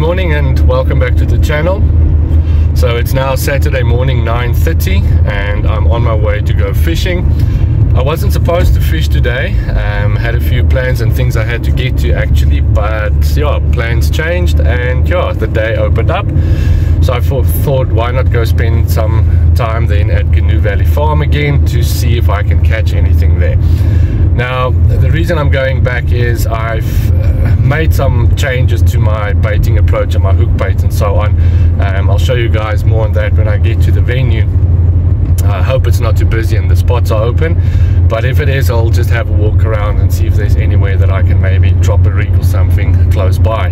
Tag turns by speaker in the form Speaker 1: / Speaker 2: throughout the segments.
Speaker 1: morning and welcome back to the channel. So it's now Saturday morning 9.30 and I'm on my way to go fishing. I wasn't supposed to fish today, um, had a few plans and things I had to get to actually, but yeah, plans changed and yeah, the day opened up. So I thought, why not go spend some time then at Canoe Valley Farm again to see if I can catch anything there. Now, the reason I'm going back is I've uh, made some changes to my baiting approach and my hook bait and so on. Um, I'll show you guys more on that when I get to the venue. I hope it's not too busy and the spots are open. But if it is, I'll just have a walk around and see if there's anywhere that I can maybe drop a rig or something close by.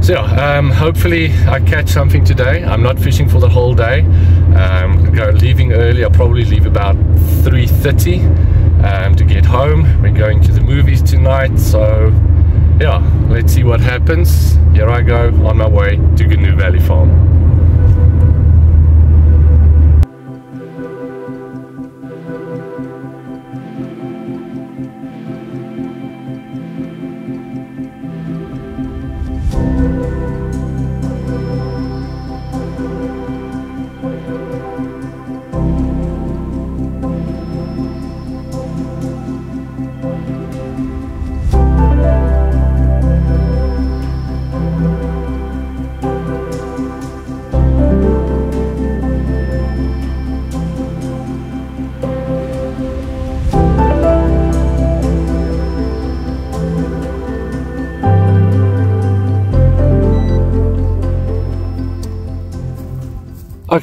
Speaker 1: So yeah, um, hopefully I catch something today. I'm not fishing for the whole day. Um, go leaving early. I'll probably leave about 3.30 um, to get home. We're going to the movies tonight, so yeah, let's see what happens. Here I go on my way to Canoe Valley Farm.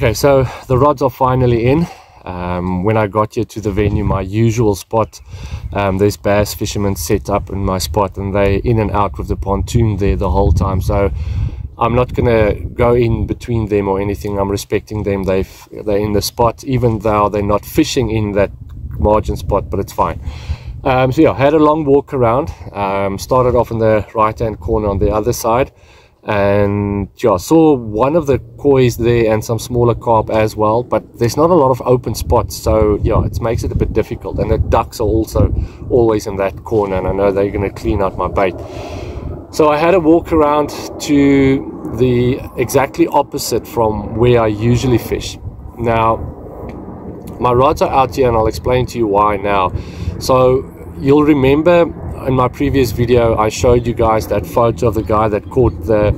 Speaker 1: Okay, so the rods are finally in. Um, when I got here to the venue, my usual spot, um, there's bass fishermen set up in my spot and they in and out with the pontoon there the whole time. So I'm not going to go in between them or anything. I'm respecting them. They've, they're in the spot, even though they're not fishing in that margin spot, but it's fine. Um, so yeah, had a long walk around. Um, started off in the right-hand corner on the other side and yeah saw one of the koi's there and some smaller carp as well but there's not a lot of open spots. So yeah it makes it a bit difficult. And the ducks are also always in that corner and i know they're going to clean out my bait. So i had a walk around to the exactly opposite from where i usually fish. Now my rods are out here and i'll explain to you why now. So you'll remember in my previous video I showed you guys that photo of the guy that caught the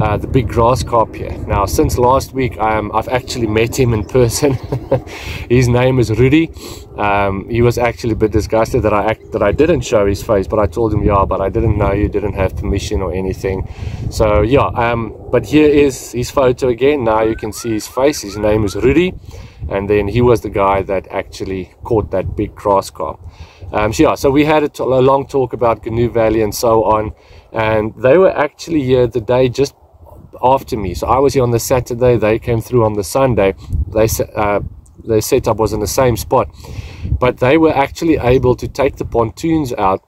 Speaker 1: uh, the big grass carp here. Now since last week um, I've actually met him in person. His name is Rudy. Um, he was actually a bit disgusted that I act, that I didn't show his face but I told him yeah but I didn't know you didn't have permission or anything. So yeah um, but here is his photo again. Now you can see his face. His name is Rudy. And then he was the guy that actually caught that big grass carp um, so yeah, so we had a, long talk about Canoe Valley and so on, and they were actually here the day just after me. So I was here on the Saturday, they came through on the Sunday. They uh, their setup was in the same spot, but they were actually able to take the pontoons out,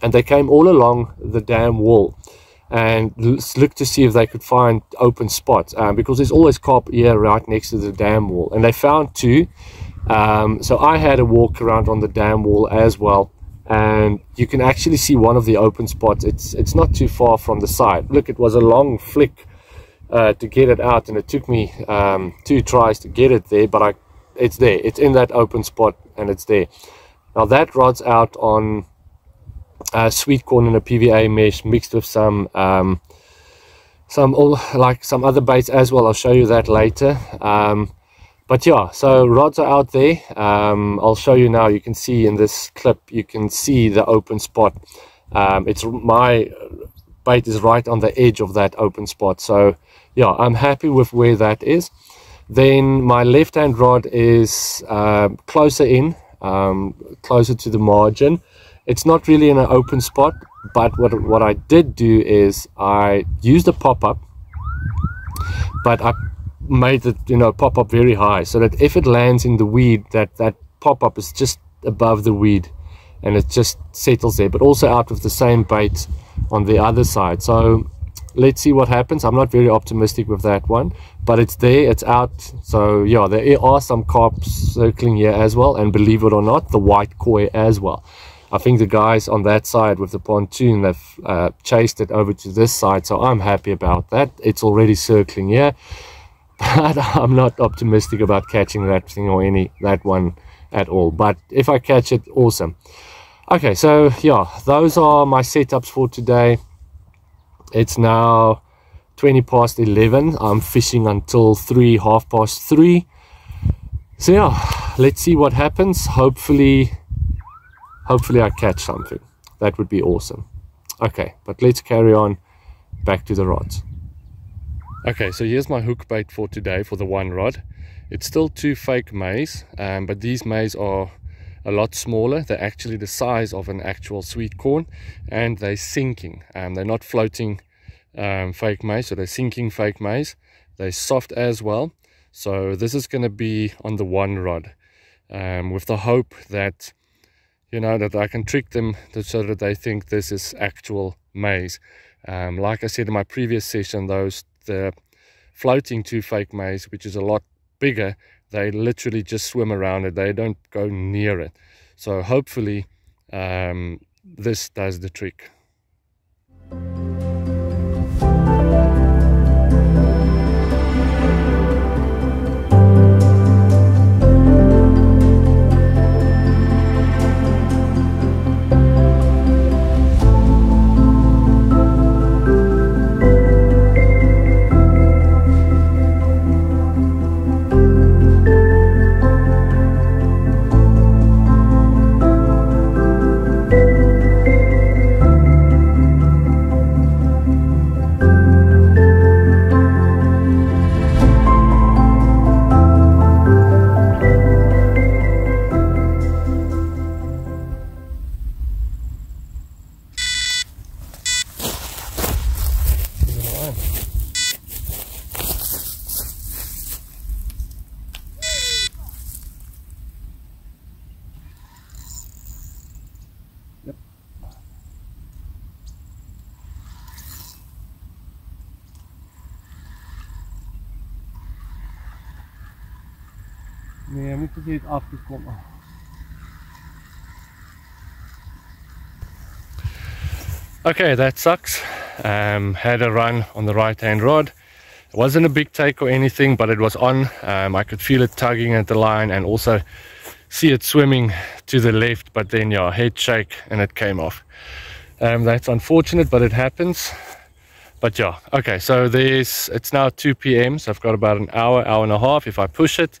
Speaker 1: and they came all along the dam wall and look to see if they could find open spots um, because there's always carp here right next to the dam wall and they found two um, so I had a walk around on the dam wall as well and you can actually see one of the open spots. It's it's not too far from the side. Look it was a long flick uh, to get it out and it took me um, two tries to get it there but I it's there. It's in that open spot and it's there. Now that rod's out on uh, sweet corn in a PVA mesh mixed with some um, some all like some other baits as well. I'll show you that later. Um, but yeah so rods are out there. Um, I'll show you now. You can see in this clip you can see the open spot. Um, it's my bait is right on the edge of that open spot. So yeah I'm happy with where that is. Then my left hand rod is uh, closer in um, closer to the margin. It's not really in an open spot but what what I did do is I used a pop-up but I made it you know pop up very high so that if it lands in the weed that that pop up is just above the weed and it just settles there but also out of the same bait on the other side. So let's see what happens. I'm not very optimistic with that one but it's there it's out. So yeah there are some carps circling here as well and believe it or not the white koi as well. I think the guys on that side with the pontoon have uh, chased it over to this side, so I'm happy about that. It's already circling here, but I'm not optimistic about catching that thing or any that one at all. But if I catch it, awesome. Okay, so yeah, those are my setups for today. It's now 20 past 11. I'm fishing until 3, half past 3. So yeah, let's see what happens. Hopefully, hopefully I catch something. That would be awesome. Okay, but let's carry on back to the rods. Okay, so here's my hook bait for today for the one rod. It's still two fake maize, um, but these maize are a lot smaller. They're actually the size of an actual sweet corn and they're sinking. Um, they're not floating um, fake maize, so they're sinking fake maize. They're soft as well. So this is going to be on the one rod um, with the hope that, you know, that I can trick them so that they think this is actual maize. Um, like I said in my previous session, those the floating two fake maize, which is a lot bigger, they literally just swim around it. They don't go near it. So hopefully um, this does the trick Okay, that sucks. Um, had a run on the right hand rod. It wasn't a big take or anything, but it was on. Um, I could feel it tugging at the line and also see it swimming to the left, but then yeah, head shake and it came off. Um, that's unfortunate, but it happens. But yeah, okay, so there's it's now 2 p.m. So I've got about an hour, hour and a half if I push it.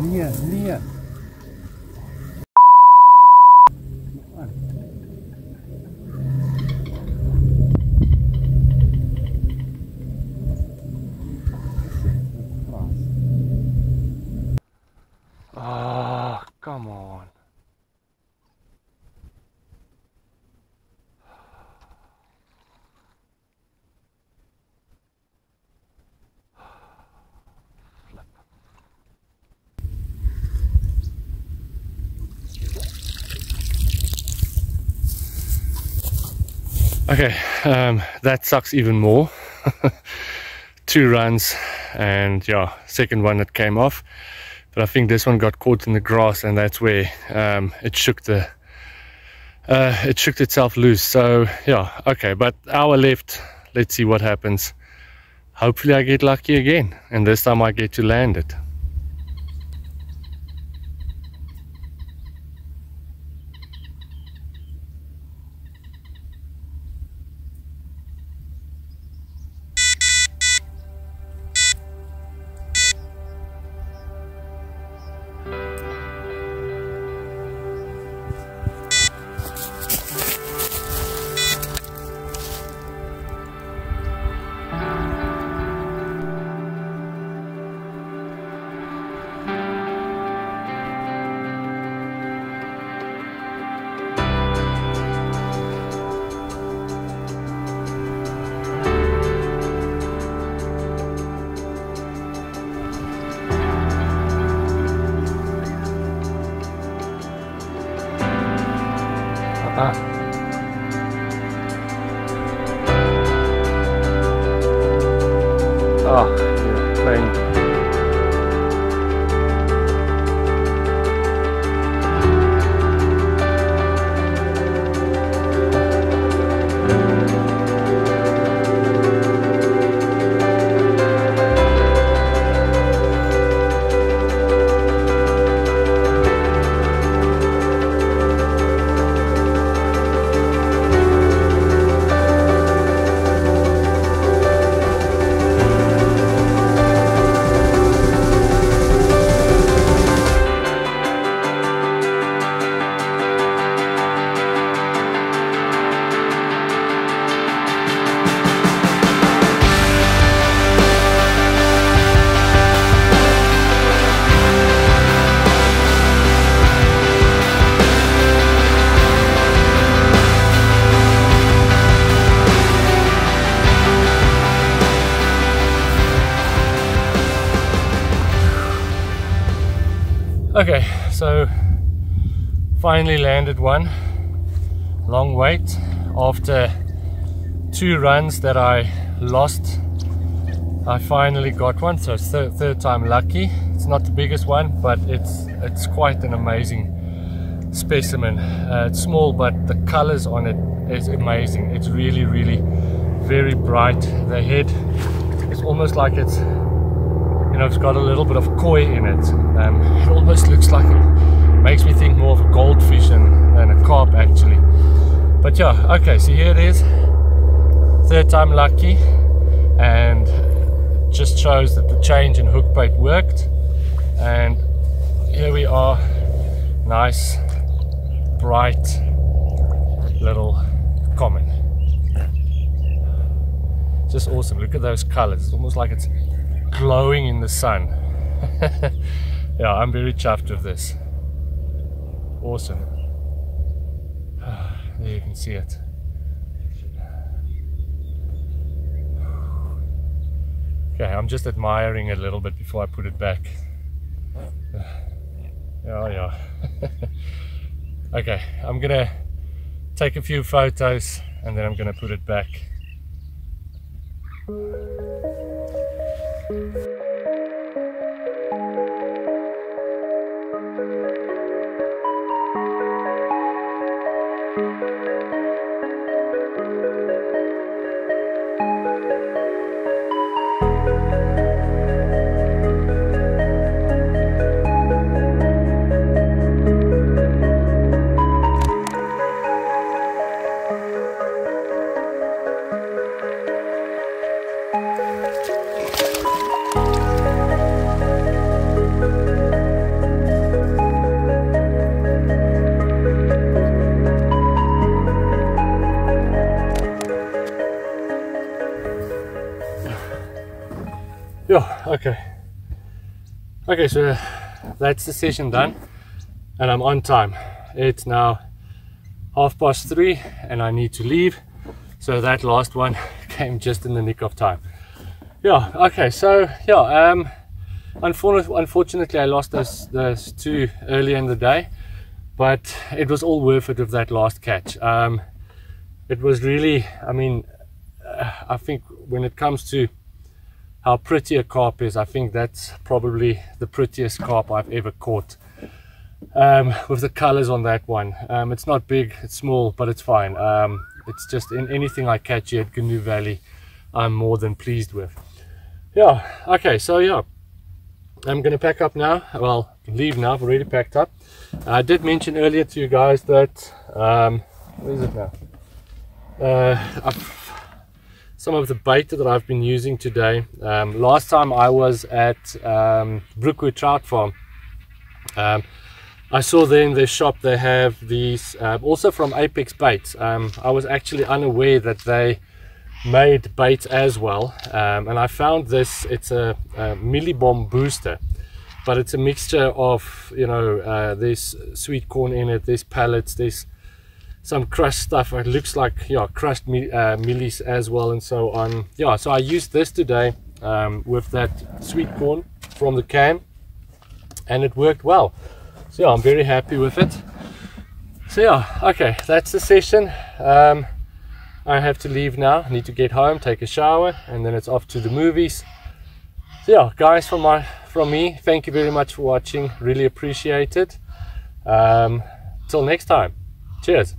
Speaker 1: 念念。Okay, um, that sucks even more. Two runs, and yeah, second one that came off. But I think this one got caught in the grass, and that's where um, it shook the uh, it shook itself loose. So yeah, okay. But hour left. Let's see what happens. Hopefully, I get lucky again, and this time I get to land it. Finally landed one. Long wait after two runs that I lost. I finally got one, so it's th third time lucky. It's not the biggest one, but it's it's quite an amazing specimen. Uh, it's small, but the colors on it is amazing. It's really, really very bright. The head is almost like it's you know, it's got a little bit of koi in it. Um, it almost looks like it makes me think more of a goldfish than, than a carp actually. But yeah, okay, so here it is. Third time lucky and just shows that the change in hook bait worked. And here we are, nice, bright little common. Just awesome. Look at those colors. It's almost like it's glowing in the sun. yeah, I'm very chuffed with this. Awesome. Ah, there you can see it. Okay, I'm just admiring it a little bit before I put it back. Ah. Oh, yeah, yeah. okay, I'm gonna take a few photos and then I'm gonna put it back. Yeah okay. Okay so that's the session done and i'm on time. It's now half past three and i need to leave. So that last one came just in the nick of time. Yeah okay so yeah um unfortunately i lost those those two earlier in the day but it was all worth it with that last catch. Um it was really i mean uh, i think when it comes to how pretty a carp is. I think that's probably the prettiest carp I've ever caught. Um, with the colors on that one. Um, it's not big, it's small, but it's fine. Um, it's just in anything I catch here at Canoe Valley, I'm more than pleased with. Yeah, okay, so yeah, I'm going to pack up now. Well, leave now, I've already packed up. I did mention earlier to you guys that, um, where is it now? Uh, I've some of the bait that I've been using today. Um, last time I was at um, Brookwood Trout Farm. Um, I saw there in their shop they have these uh, also from Apex Baits. Um, I was actually unaware that they made baits as well um, and I found this it's a, a millibomb booster but it's a mixture of you know uh, there's sweet corn in it there's pellets there's some crushed stuff it looks like yeah crushed mi uh, as well and so on yeah so I used this today um, with that sweet corn from the can and it worked well so yeah I'm very happy with it so yeah okay that's the session um, I have to leave now I need to get home take a shower and then it's off to the movies so yeah, guys, from my from me, thank you very much for watching. Really appreciate it. Um, till next time. Cheers.